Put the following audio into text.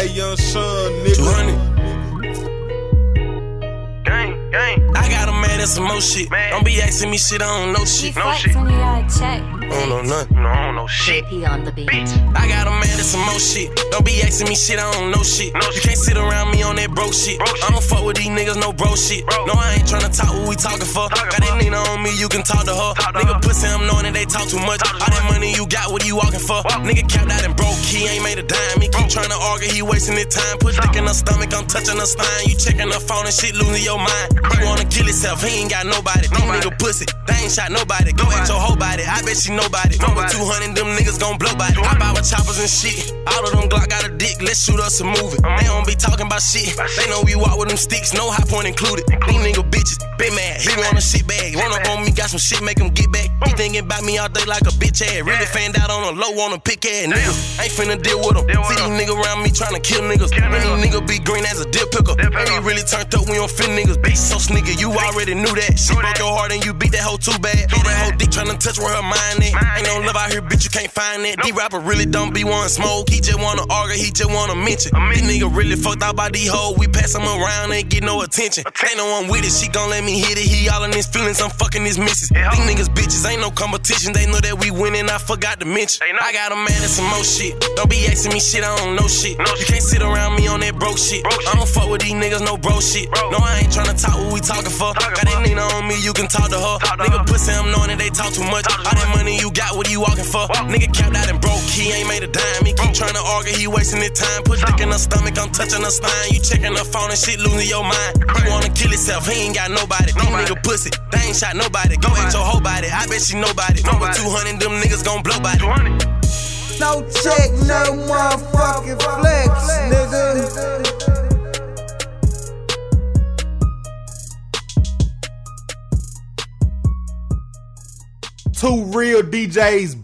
that young son, nigga. 200. Some more shit. Man. Don't be asking me shit, I don't know shit. no shit. when you got check. I don't know nothing. No, I don't know shit. He on the beat. Bitch. I got a man that's some more shit. Don't be asking me shit, I don't know shit. No you shit. can't sit around me on that bro shit. Bro I don't fuck with these niggas, no bro shit. Bro. No, I ain't tryna talk what we talking for. Talkin got that Nina on me, you can talk to her. Talk to nigga her. pussy, I'm knowing that they talk too much. Talk All that money you got, what you walking for? Walk. Nigga capped out and broke, he ain't made a dime. He keep tryna argue, he wasting his time. Put dick in her stomach, I'm touching her spine. You checking her phone and shit, losing your mind. He wanna kill himself, he ain't got nobody. These nigga pussy, they ain't shot nobody. Go at your whole body, I bet she nobody. nobody. 200, them niggas gon' blow by it. Hop out with choppers and shit. All of them Glock got a dick, let's shoot us a movie. They don't be talking about shit. They know we walk with them sticks, no Hi-Point included. These nigga bitches, big mad. He want a shit bag. Run up on me, got some shit, make him get back. He thinking about me all day like a bitch ass. Really fanned out on a low, on a pick ass nigga. Ain't finna deal with him. See these niggas around me trying to kill niggas. Kill these niggas be green as a dip picker. And he really turned up, we don't fit niggas. Bitch, so sneaker, you already knew that. She broke your heart and you beat that hoe too bad. Beat that hoe dick trying to touch where her mind at. Ain't no love out here, bitch, you can't find that. D rapper really don't be one smoke. He just wanna argue, he just wanna mention. This nigga really fucked out by these hoes. We pass him around, ain't get no attention. Ain't no one with it, she gon' let me hit it. He all in his feelings, I'm fucking his missus. These niggas bitches ain't no competition. They know that we winning, I forgot to mention. I got a man and some more shit. Don't be asking me shit, I don't know shit. You can't sit around me on that broke shit. I don't fuck with these niggas, no bro shit. No, I ain't tryna talk what we talking for. Got that Nina on me, you can talk to her. Nigga pussy, I'm knowing that they talk too much. All that money you got, what you walking for? Nigga capped out and broke, he ain't made a dime. He keep trying to argue, he wasting his time. Put dick in her stomach, I'm touching her spine. You checking her phone and shit, losing your mind. He wanna kill himself, he ain't got nobody. These nigga pussy, they ain't shot nobody. Go at your whole body, I bet she nobody. Number 200, them niggas gon' blow by No check, no motherfucking flex, nigga. Two real DJs